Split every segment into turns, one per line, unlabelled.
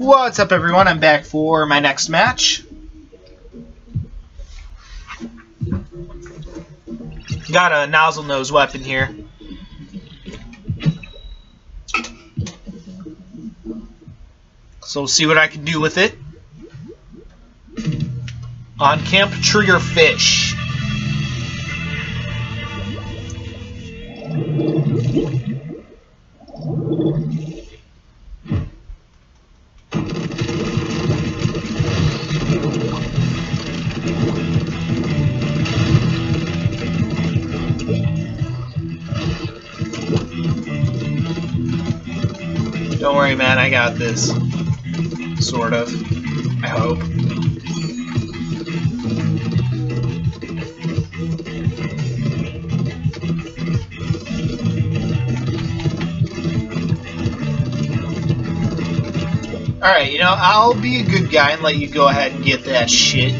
What's up everyone, I'm back for my next match. Got a Nozzlenose weapon here. So we'll see what I can do with it. On Camp Triggerfish. Don't worry, man, I got this. Sort of. I hope. Alright, you know, I'll be a good guy and let you go ahead and get that shit.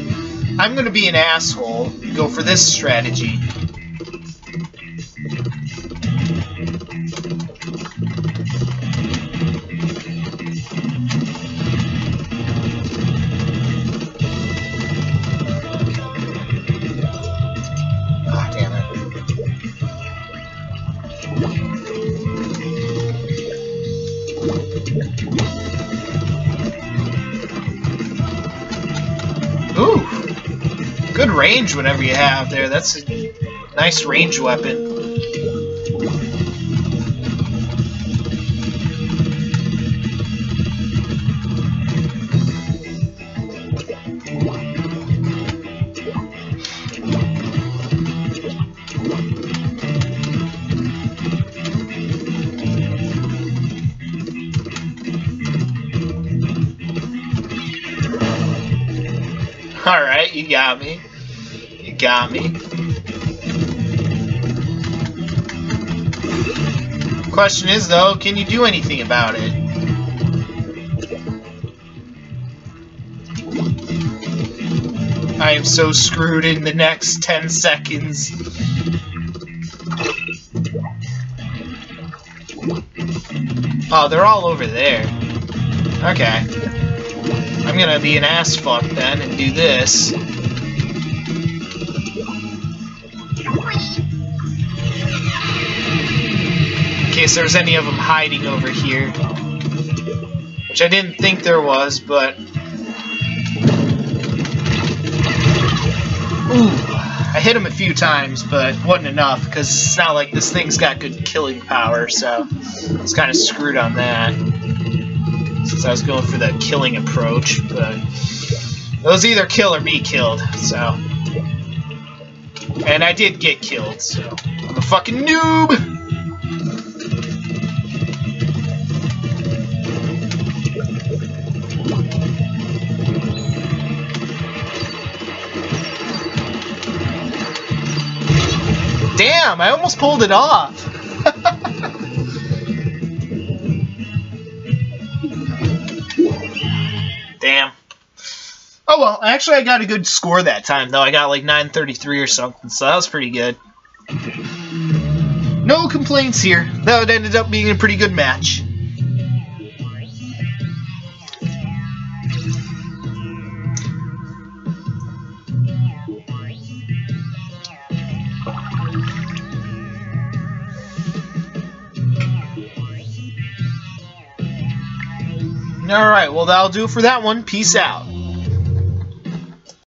I'm gonna be an asshole, go for this strategy. Ooh, good range whenever you have there. That's a nice range weapon. Alright, you got me. You got me. Question is, though, can you do anything about it? I am so screwed in the next 10 seconds. Oh, they're all over there. Okay. I'm gonna be an ass fuck then and do this. In case there's any of them hiding over here. Which I didn't think there was, but... Ooh, I hit him a few times, but wasn't enough, because it's not like this thing's got good killing power, so it's kind of screwed on that since I was going for the killing approach, but it was either kill or be killed, so. And I did get killed, so I'm a fucking noob! Damn, I almost pulled it off! Well, actually I got a good score that time though. I got like 933 or something, so that was pretty good. No complaints here. That ended up being a pretty good match. Alright, well that'll do it for that one. Peace out.